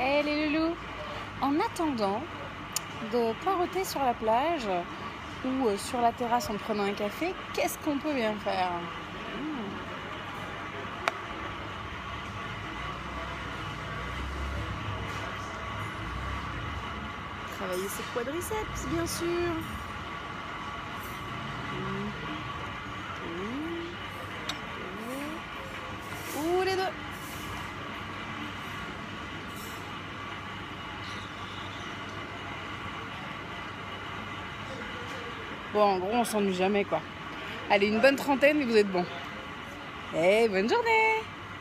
Eh les loulous En attendant de poireauter sur la plage ou euh, sur la terrasse en prenant un café, qu'est-ce qu'on peut bien faire? Travailler ses quadriceps, bien sûr. Bon, en gros, on s'ennuie jamais, quoi. Allez, une bonne trentaine et vous êtes bon. Et bonne journée